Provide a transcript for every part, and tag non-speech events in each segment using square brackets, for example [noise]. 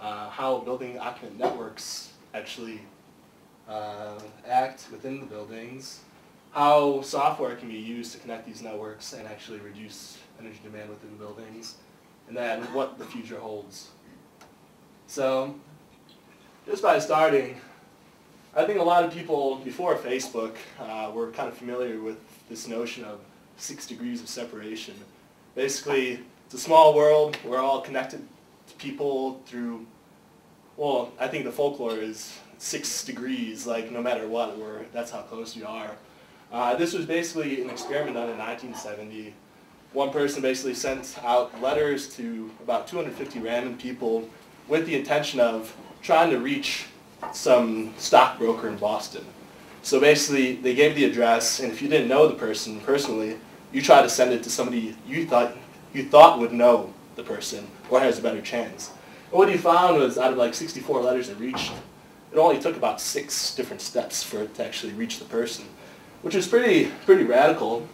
uh, how building occupant networks actually uh, act within the buildings, how software can be used to connect these networks and actually reduce energy demand within buildings, and then what the future holds. So, just by starting, I think a lot of people before Facebook uh, were kind of familiar with this notion of six degrees of separation. Basically, it's a small world. We're all connected people through, well, I think the folklore is six degrees, like no matter what, we're, that's how close we are. Uh, this was basically an experiment done in 1970. One person basically sent out letters to about 250 random people with the intention of trying to reach some stockbroker in Boston. So basically, they gave the address, and if you didn't know the person personally, you tried to send it to somebody you thought you thought would know the person or has a better chance. And what he found was out of like 64 letters that reached, it only took about six different steps for it to actually reach the person, which is pretty pretty radical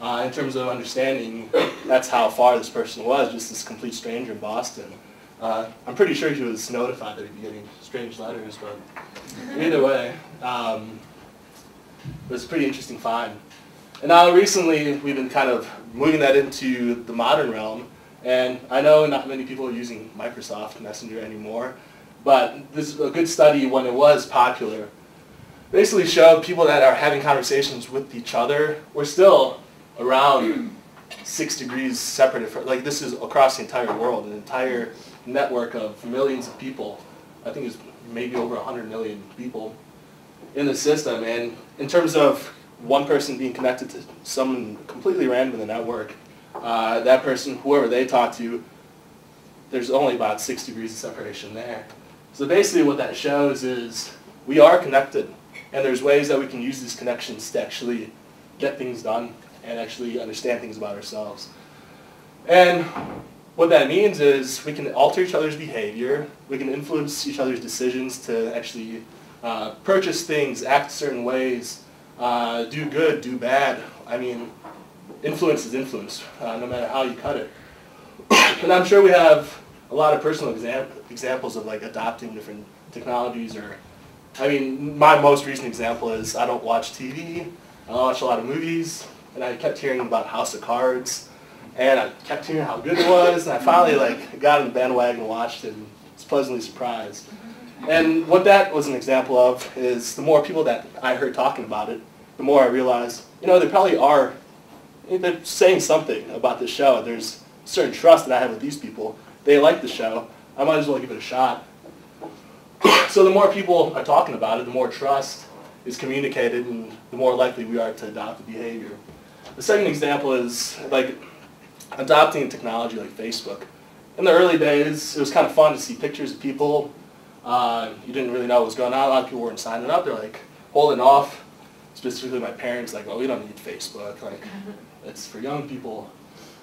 uh, in terms of understanding that's how far this person was, just this complete stranger in Boston. Uh, I'm pretty sure he was notified that he'd be getting strange letters, but either way, um, it was a pretty interesting find. And now recently we've been kind of moving that into the modern realm, and I know not many people are using Microsoft Messenger anymore, but this is a good study when it was popular. Basically showed people that are having conversations with each other were still around six degrees separate. Like this is across the entire world, an entire network of millions of people. I think it's maybe over 100 million people in the system. And in terms of one person being connected to someone completely random in the network, uh, that person, whoever they talk to, there's only about six degrees of separation there. So basically what that shows is we are connected, and there's ways that we can use these connections to actually get things done and actually understand things about ourselves. And what that means is we can alter each other's behavior, we can influence each other's decisions to actually uh, purchase things, act certain ways, uh, do good, do bad. I mean, influence is influence, uh, no matter how you cut it. and I'm sure we have a lot of personal exam examples of like adopting different technologies or, I mean, my most recent example is I don't watch TV, I don't watch a lot of movies, and I kept hearing about House of Cards, and I kept hearing how good it was, and I finally like got in the bandwagon and watched it, and was pleasantly surprised. And what that was an example of is the more people that I heard talking about it, the more I realized, you know, there probably are, they're saying something about the show. There's certain trust that I have with these people. They like the show. I might as well give it a shot. so the more people are talking about it, the more trust is communicated, and the more likely we are to adopt the behavior. The second example is like adopting technology like Facebook. In the early days, it was kind of fun to see pictures of people. Uh, you didn't really know what was going on. A lot of people weren't signing up. They're like holding off. Specifically, my parents like, "Oh, we don't need Facebook. Like, it's for young people."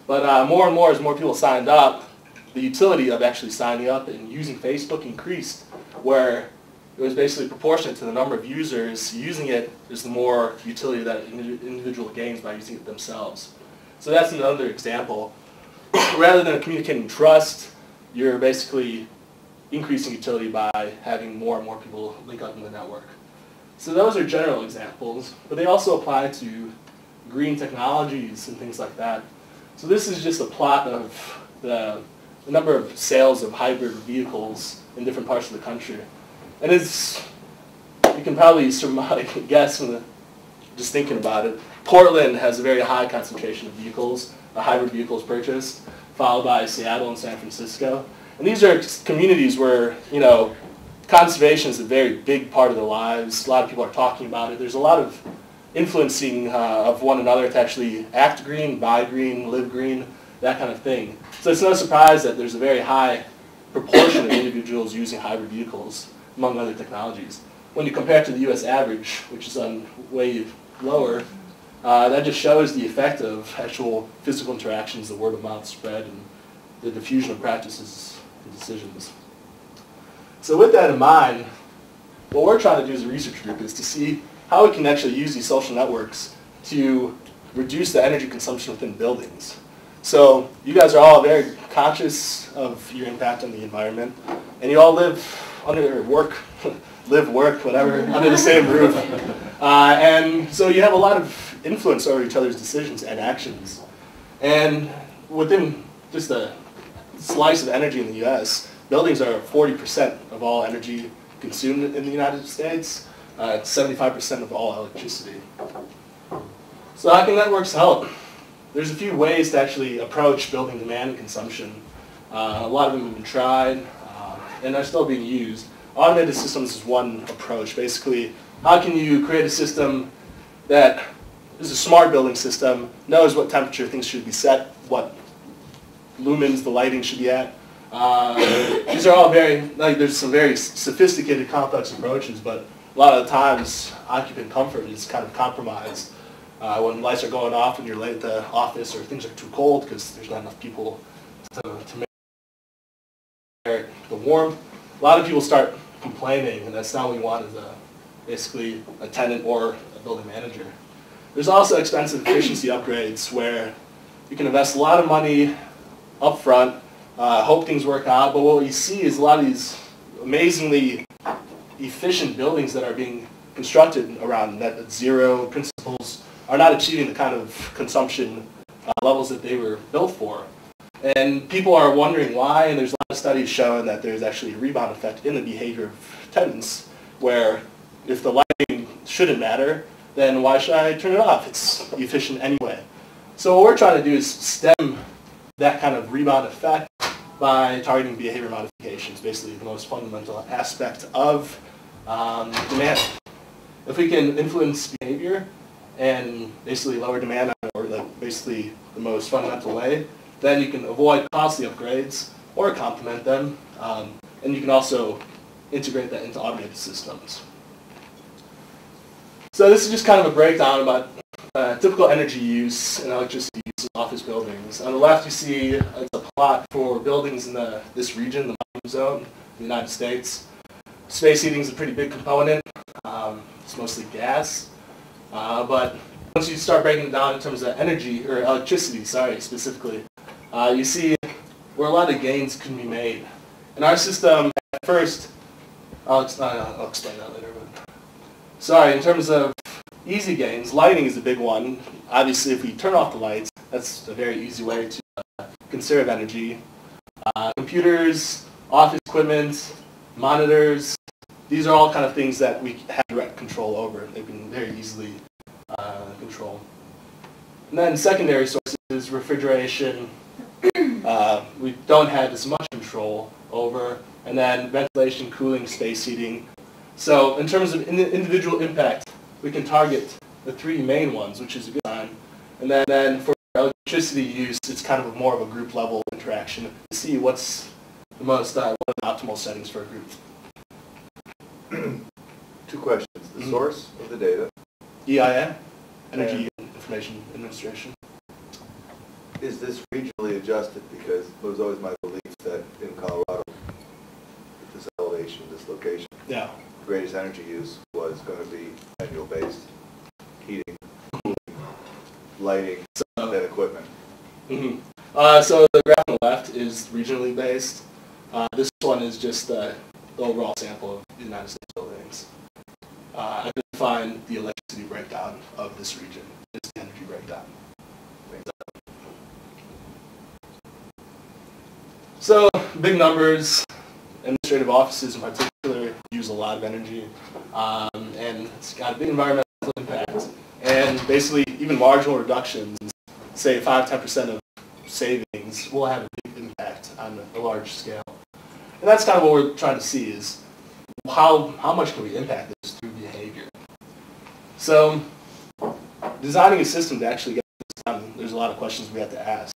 But uh, more and more, as more people signed up, the utility of actually signing up and using Facebook increased, where it was basically proportionate to the number of users using it is the more utility that individual gains by using it themselves. So that's another example. [coughs] Rather than communicating trust, you're basically increasing utility by having more and more people link up in the network. So those are general examples, but they also apply to green technologies and things like that. So this is just a plot of the, the number of sales of hybrid vehicles in different parts of the country. And it's, you can probably surmise, guess from the, just thinking about it, Portland has a very high concentration of vehicles, a hybrid vehicles purchased, followed by Seattle and San Francisco. And these are communities where, you know, conservation is a very big part of their lives. A lot of people are talking about it. There's a lot of influencing uh, of one another to actually act green, buy green, live green, that kind of thing. So it's no surprise that there's a very high proportion of individuals using hybrid vehicles, among other technologies. When you compare it to the U.S. average, which is on way lower, uh, that just shows the effect of actual physical interactions, the word of mouth spread, and the diffusion of practices and decisions. So with that in mind, what we're trying to do as a research group is to see how we can actually use these social networks to reduce the energy consumption within buildings. So you guys are all very conscious of your impact on the environment. and you all live under work, [laughs] live, work, whatever, under the same roof. [laughs] Uh, and so you have a lot of influence over each other's decisions and actions. And within just a slice of energy in the U.S., buildings are 40% of all energy consumed in the United States. Uh, it's 75% of all electricity. So how can networks help? There's a few ways to actually approach building demand and consumption. Uh, a lot of them have been tried uh, and are still being used. Automated systems is one approach. Basically, how can you create a system that is a smart building system, knows what temperature things should be set, what lumens the lighting should be at. Uh, these are all very, like there's some very sophisticated complex approaches, but a lot of times occupant comfort is kind of compromised. Uh, when lights are going off and you're late at the office or things are too cold because there's not enough people to, to make the warmth, a lot of people start complaining and that's not what we want as a, basically a tenant or a building manager. There's also expensive efficiency upgrades where you can invest a lot of money up front, uh, hope things work out, but what we see is a lot of these amazingly efficient buildings that are being constructed around net zero principles are not achieving the kind of consumption uh, levels that they were built for. And people are wondering why, and there's a lot of studies showing that there's actually a rebound effect in the behavior of tenants, where if the lighting shouldn't matter, then why should I turn it off? It's efficient anyway. So what we're trying to do is stem that kind of rebound effect by targeting behavior modifications, basically the most fundamental aspect of um, demand. If we can influence behavior and basically lower demand or like basically the most fundamental way, then you can avoid costly upgrades or complement them, um, and you can also integrate that into automated systems. So this is just kind of a breakdown about uh, typical energy use and electricity use in office buildings. On the left you see it's a plot for buildings in the, this region, the mountain zone, the United States. Space heating is a pretty big component. Um, it's mostly gas. Uh, but once you start breaking it down in terms of energy, or electricity, sorry, specifically, uh, you see where a lot of gains can be made. In our system, at first, I'll, I'll explain that later. But sorry, in terms of easy gains, lighting is a big one. Obviously, if we turn off the lights, that's a very easy way to uh, conserve energy. Uh, computers, office equipment, monitors, these are all kind of things that we have direct control over. They can very easily uh, control. And then secondary sources, refrigeration, [clears throat] uh, we don't have as much control over. And then ventilation, cooling, space heating. So in terms of in individual impact, we can target the three main ones, which is a good sign. And then, then for electricity use, it's kind of a more of a group level interaction to see what's the most, uh, what optimal settings for a group. [clears throat] Two questions. The mm -hmm. source of the data. EIA, Energy and Information Administration. Is this regionally adjusted? Because it was always my belief that in Colorado, this elevation, this location, yeah. Greatest energy use was going to be annual based heating, cooling, lighting, so, and equipment. Mm -hmm. uh, so the graph on the left is regionally based. Uh, this one is just the overall sample of the United States buildings. Uh, I could find the electricity breakdown of this region, this energy breakdown. So, big numbers, administrative offices in particular use a lot of energy, um, and it's got a big environmental impact. And basically, even marginal reductions, say 5-10% of savings, will have a big impact on a large scale. And that's kind of what we're trying to see is how, how much can we impact this through behavior. So designing a system to actually get this done, there's a lot of questions we have to ask.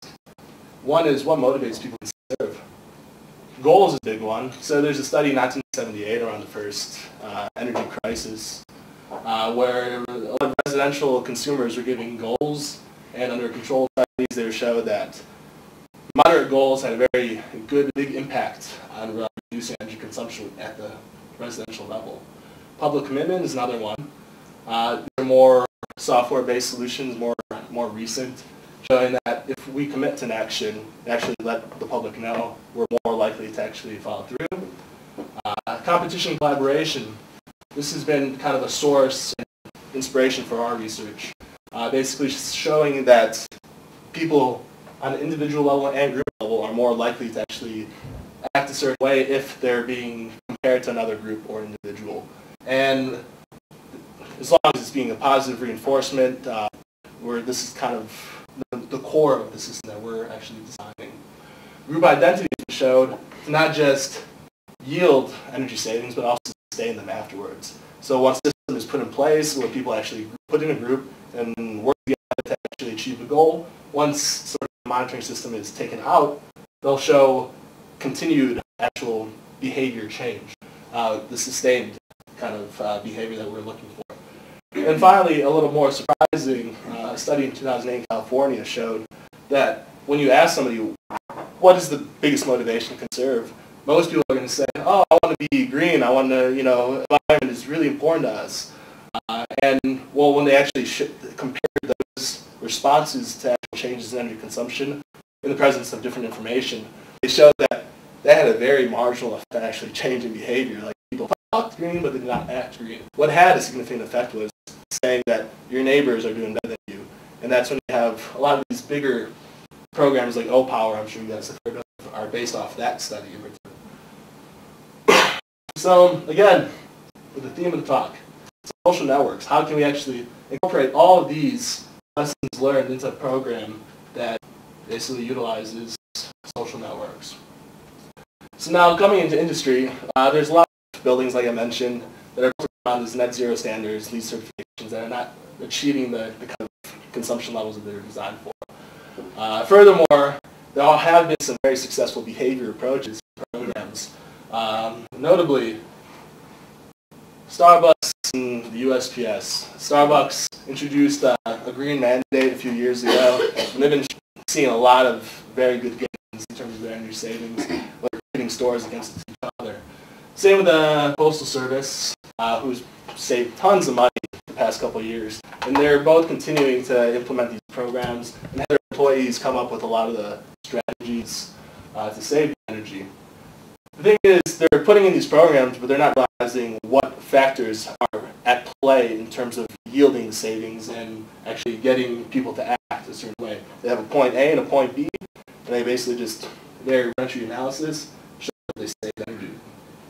One is what motivates people to serve? Goals is a big one. So there's a study in 1978 around the first uh, energy crisis uh, where residential consumers were giving goals and under controlled studies they showed that moderate goals had a very good, big impact on reducing energy consumption at the residential level. Public commitment is another one. Uh, they're more software-based solutions, more, more recent, showing that if we commit to an action, actually let the public know, we're more likely to actually follow through. Competition collaboration. This has been kind of a source and inspiration for our research. Uh, basically showing that people on an individual level and group level are more likely to actually act a certain way if they're being compared to another group or individual. And as long as it's being a positive reinforcement, uh, where this is kind of the, the, core of the system that we're actually designing. Group identity showed not just yield energy savings, but also sustain them afterwards. So once this system is put in place, where people actually put in a group and work together to actually achieve a goal, once sort of the monitoring system is taken out, they'll show continued actual behavior change, uh, the sustained kind of uh, behavior that we're looking for. And finally, a little more surprising, uh, a study in 2008 in California showed that when you ask somebody, what is the biggest motivation to conserve, most people are going to say, oh, I want to be green, I want to, you know, environment is really important to us. Uh, and, well, when they actually compare those responses to actual changes in energy consumption in the presence of different information, they showed that that had a very marginal effect actually changing behavior. Like people talked green, but they did not act green. What had a significant effect was saying that your neighbors are doing better than you. And that's when you have a lot of these bigger programs like Opower, I'm sure you guys have heard of, are based off that study. So again, with the theme of the talk, social networks. How can we actually incorporate all of these lessons learned into a program that basically utilizes social networks? So now coming into industry, uh, there's a lot of buildings, like I mentioned, that are around these net zero standards, these certifications that are not achieving the, the kind of consumption levels that they're designed for. Uh, furthermore, there have been some very successful behavior approaches programs. Um, notably, Starbucks and the USPS. Starbucks introduced uh, a green mandate a few years ago, and they've been seeing a lot of very good gains in terms of their energy savings, like pitting stores against each other. Same with the Postal Service, uh, who's saved tons of money the past couple of years, and they're both continuing to implement these programs and their employees come up with a lot of the strategies uh, to save energy. The thing is, they're putting in these programs, but they're not realizing what factors are at play in terms of yielding savings and actually getting people to act a certain way. They have a point A and a point B, and they basically just, their entry analysis shows they save energy.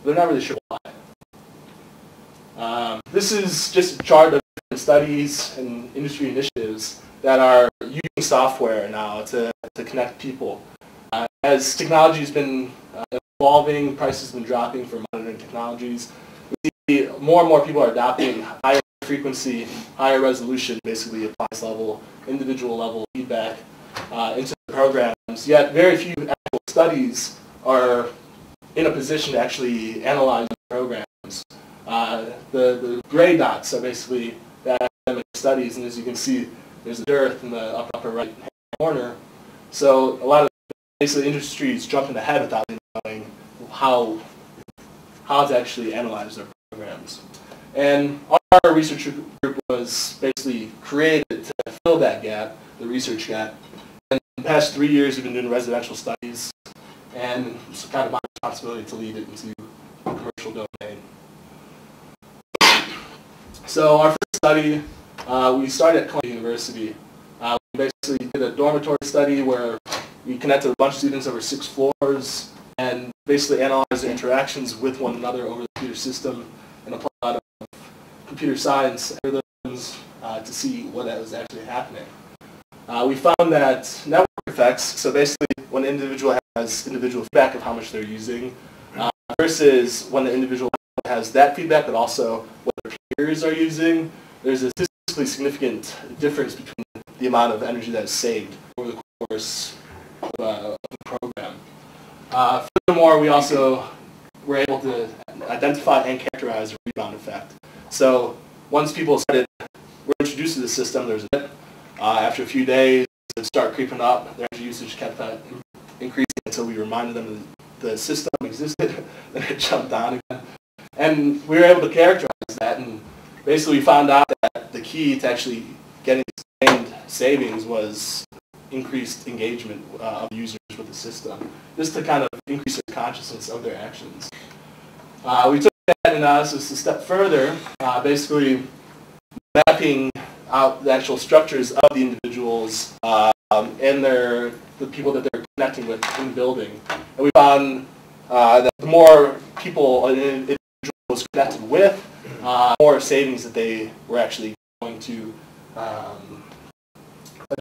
They're not really sure why. Um, this is just a chart of studies and industry initiatives that are using software now to, to connect people. Uh, as technology has been evolving, prices have been dropping for monitoring technologies, we see more and more people are adopting higher frequency, higher resolution, basically appliance level, individual level feedback uh, into the programs, yet very few actual studies are in a position to actually analyze the programs. Uh, the, the gray dots are basically the academic studies, and as you can see, there's a dearth in the upper, upper right corner. So a lot of basically industries jumping ahead without knowing how how to actually analyze their programs. And our research group was basically created to fill that gap, the research gap. And in the past three years, we've been doing residential studies, and it's kind of my responsibility to lead it into the commercial domain. So our first study, uh, we started at Columbia University. Uh, we basically did a dormitory study where we connected a bunch of students over six floors and basically analyzed their interactions with one another over the computer system and applied a lot of computer science algorithms uh, to see what was actually happening. Uh, we found that network effects, so basically when an individual has individual feedback of how much they're using, uh, versus when the individual has that feedback, but also what their peers are using, there's a statistically significant difference between the amount of energy that is saved over the course uh, of the program. Uh, furthermore, we also were able to identify and characterize the rebound effect. So once people started, were introduced to the system, there's a dip. Uh, after a few days, it start creeping up. Their energy usage kept increasing until we reminded them that the system existed. [laughs] then it jumped down again. And we were able to characterize that, and basically we found out that the key to actually getting sustained savings was increased engagement uh, of users with the system, just to kind of increase their consciousness of their actions. Uh, we took that analysis a step further, uh, basically mapping out the actual structures of the individuals um, and their the people that they're connecting with in the building. And we found uh, that the more people an individual was connected with, uh, more savings that they were actually going to um,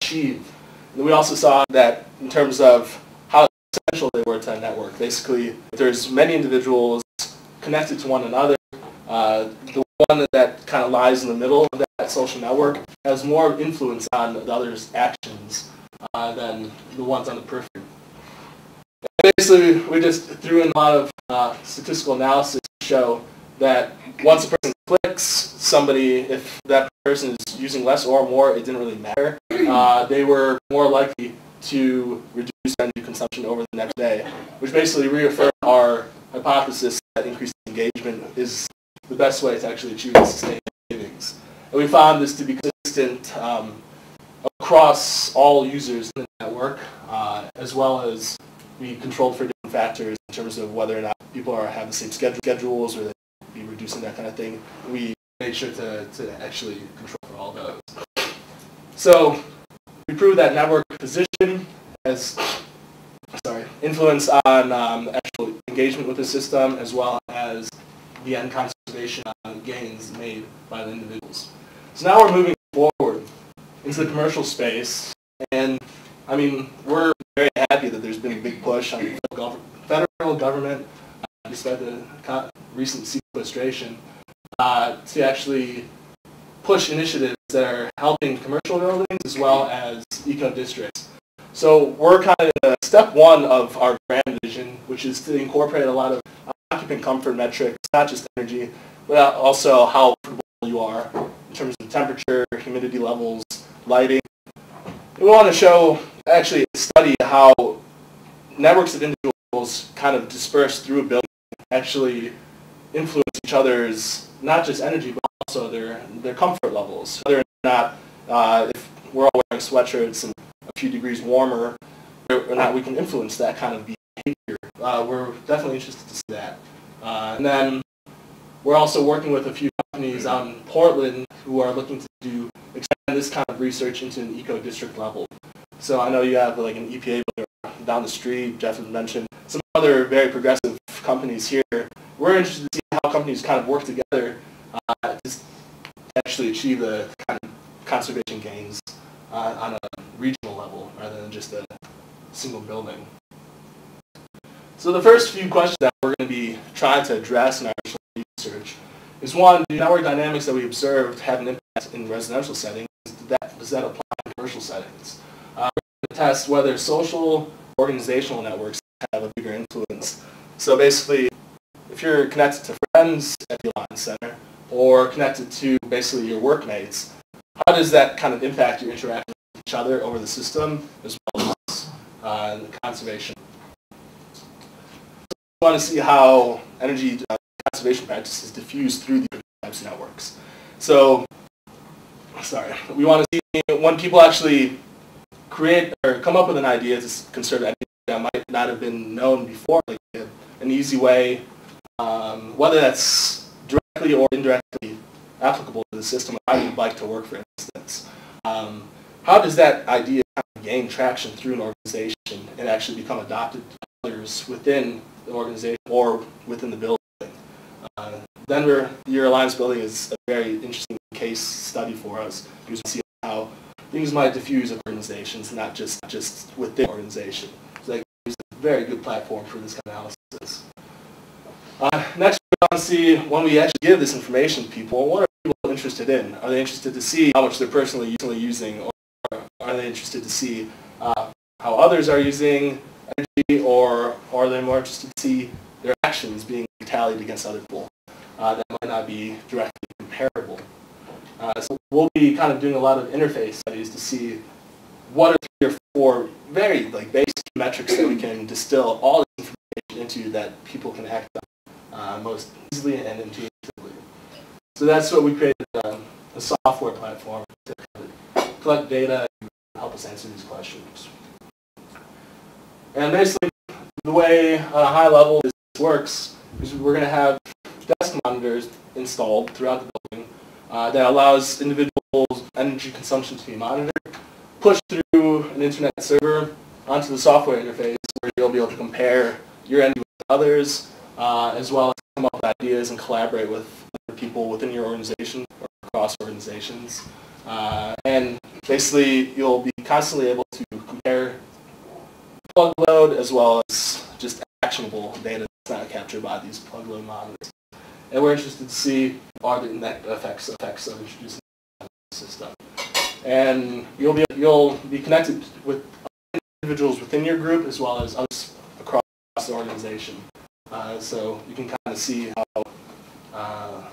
achieve. And we also saw that in terms of how essential they were to a network. Basically, there's many individuals connected to one another, uh, the one that kind of lies in the middle of that social network has more influence on the other's actions uh, than the ones on the periphery. And basically, we just threw in a lot of uh, statistical analysis to show that once a person clicks somebody, if that person is using less or more, it didn't really matter. Uh, they were more likely to reduce energy consumption over the next day, which basically reaffirmed our hypothesis that increased engagement is the best way to actually achieve sustained savings. And we found this to be consistent um, across all users in the network, uh, as well as we controlled for different factors in terms of whether or not people are have the same schedule, schedules or they reducing that kind of thing. We made sure to, to actually control for all those. So we proved that network position has sorry, influence on um, actual engagement with the system as well as the end conservation gains made by the individuals. So now we're moving forward into the commercial space and I mean, we're very happy that there's been a big push on the federal government, uh, despite the recent sequestration, uh, to actually push initiatives that are helping commercial buildings as well as eco-districts. So we're kind of step one of our grand vision, which is to incorporate a lot of occupant comfort metrics, not just energy, but also how comfortable you are in terms of temperature, humidity levels, lighting. we want to show, actually study how networks of individuals kind of dispersed through a building actually influence each other's not just energy, but also their, their comfort levels. Whether or not, uh, if we're all wearing sweatshirts and a few degrees warmer, or not we can influence that kind of behavior. Uh, we're definitely interested to see that. Uh, and then we're also working with a few companies out in Portland who are looking to do expand this kind of research into an eco-district level. So I know you have like an EPA down the street, Jeff has mentioned, some other very progressive companies here. We're interested to see how companies kind of work together uh, to actually achieve the kind of conservation gains uh, on a regional level rather than just a single building. So the first few questions that we're going to be trying to address in our research is one, do network dynamics that we observed have an impact in residential settings? Does that, does that apply in commercial settings? Uh, we're going to test whether social organizational networks have a bigger influence. So basically, if you're connected to friends at the Alliance Center or connected to basically your workmates, how does that kind of impact your interaction with each other over the system as well as uh, conservation? So we want to see how energy uh, conservation practices diffuse through these types of networks. So, sorry, we want to see when people actually create or come up with an idea to conserve energy that might not have been known before, like an easy way, um, whether that's directly or indirectly applicable to the system, how you'd like to work, for instance. Um, how does that idea gain traction through an organization and actually become adopted by others within the organization or within the building? Uh, Denver your Alliance Building is a very interesting case study for us because we see how things might diffuse organizations, not just just within the organization. So that is a very good platform for this kind of analysis. Uh, next, we want to see when we actually give this information to people, what are people interested in? Are they interested to see how much they're personally using, or are they interested to see uh, how others are using energy, or, are they more interested to see their actions being tallied against other people? Uh, that might not be directly comparable. Uh, so we'll be kind of doing a lot of interface studies to see what are three or four very like basic metrics that we can distill all this information into that people can act on uh, most easily and intuitively. So that's what we created um, a software platform to collect data and help us answer these questions. And basically, the way on a high level this works is we're going to have desk monitors installed throughout the building uh, that allows individuals' energy consumption to be monitored, pushed through an internet server onto the software interface where you'll be able to compare your energy with others, uh, as well as come up with ideas and collaborate with other people within your organization or across organizations. Uh, and basically, you'll be constantly able to compare plug load as well as just actionable data that's not captured by these plug load monitors. And we're interested to see are the net effects effects of introducing the system. And you'll be you'll be connected with individuals within your group as well as across the organization. Uh, so you can kind of see how uh,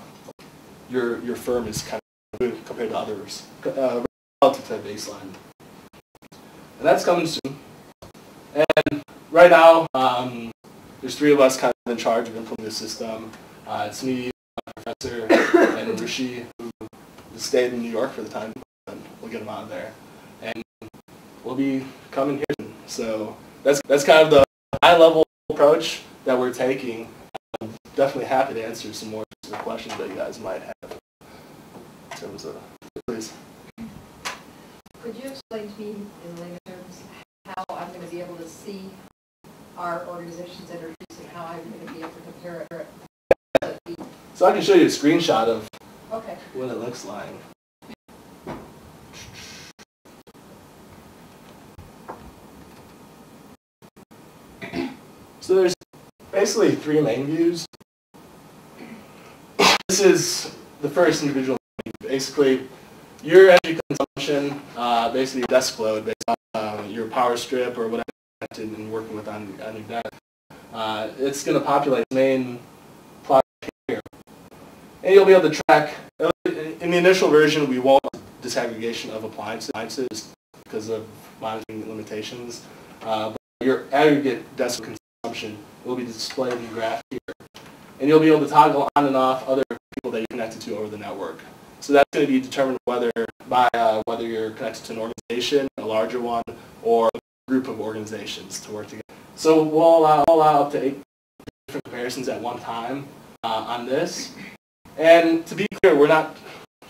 your your firm is kind of good compared to others uh, relative to baseline. And that's coming soon. And right now, um, there's three of us kind of in charge of implementing the system. Uh, it's me, Professor, and [coughs] Rishi, who stayed in New York for the time, and we'll get him out of there. And we'll be coming here. Soon. So that's that's kind of the high-level approach that we're taking. I'm definitely happy to answer some more questions that you guys might have. In terms of, please. Could you explain to me in layman terms how I'm going to be able to see our organization's energy and how I'm going to be able to compare it? So I can show you a screenshot of Okay. what it looks like. So there's basically three main views. This is the first individual. Basically, your energy consumption, uh, basically your desk load based on uh, your power strip or whatever you're and working with on, on your desk. Uh, it's going to populate the main plot here. And you'll be able to track, in the initial version, we won't disaggregation of appliances because of monitoring limitations. Uh, but your aggregate desk consumption will be displayed in the graph here. And you'll be able to toggle on and off other people that you're connected to over the network. So that's going to be determined whether by uh, whether you're connected to an organization, a larger one, or a group of organizations to work together. So we'll allow, allow up to eight different comparisons at one time uh, on this. And to be clear, we're not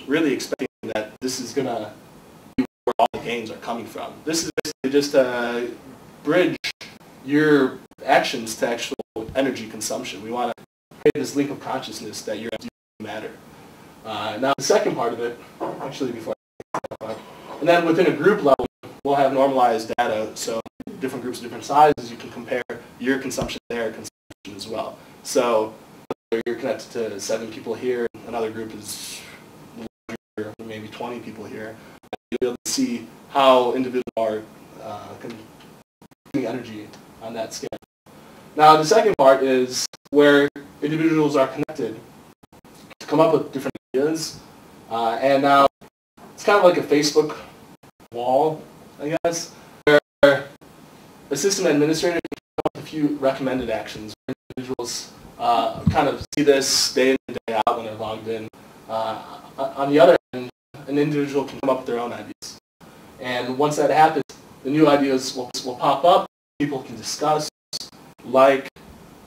really expecting that this is going to be where all the gains are coming from. This is basically just a bridge your actions to actual energy consumption. We want to create this link of consciousness that your matter. Uh, now the second part of it, actually before I and then within a group level, we'll have normalized data, so different groups of different sizes, you can compare your consumption to their consumption as well. So you're connected to seven people here, another group is larger, maybe 20 people here, you'll be able to see how individuals are uh, consuming energy on that scale. Now the second part is where individuals are connected to come up with different ideas, uh, and now it's kind of like a Facebook wall, I guess, where a system administrator can come up with a few recommended actions. Individuals uh, kind of see this day in and day out when they're logged in. Uh, on the other end, an individual can come up with their own ideas. And once that happens, the new ideas will, will pop up, people can discuss, like,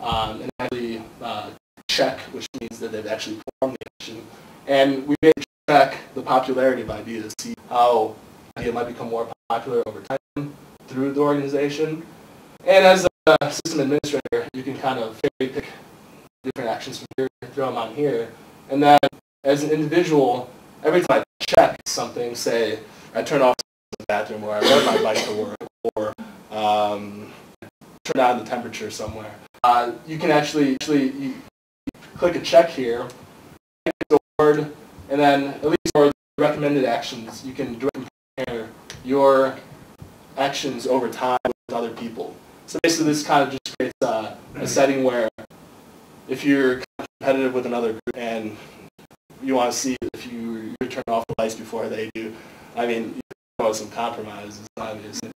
um, and actually uh, check, which means that they've actually performed the action. And we may track the popularity of ideas, see how idea might become more popular over time through the organization. And as a system administrator, you can kind of pick different actions from here, throw them on here. And then as an individual, every time I check something, say I turn off the bathroom or I ride my bike to work or um, turn down the temperature somewhere, uh, you can actually, actually click a check here, and then at least for recommended actions, you can compare your actions over time with other people. So basically this kind of just creates a, a setting where if you're competitive with another group and you want to see if you, you turn off the lights before they do, I mean, you know some compromises, obviously.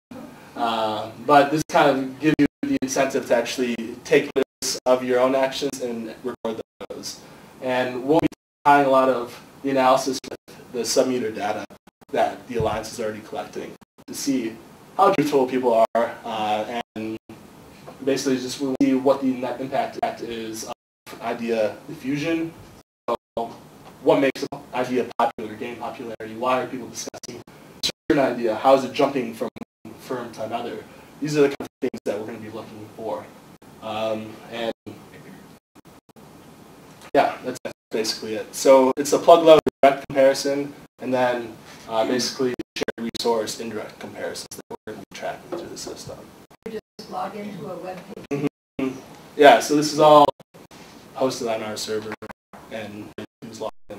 Uh, but this kind of gives you incentive to actually take notice of your own actions and record those. And we'll be tying a lot of the analysis with the submeter data that the Alliance is already collecting to see how truthful people are uh, and basically just we'll see what the net impact is of idea diffusion. So what makes an idea popular, gain popularity? Why are people discussing certain idea? How is it jumping from firm to another? These are the kind of things that we're going to be looking for. Um, and yeah, that's basically it. So it's a plug level direct comparison, and then uh, basically shared resource indirect comparisons that we're going to be tracking through the system. You just log into a web page. Yeah, so this is all hosted on our server and who's logged in.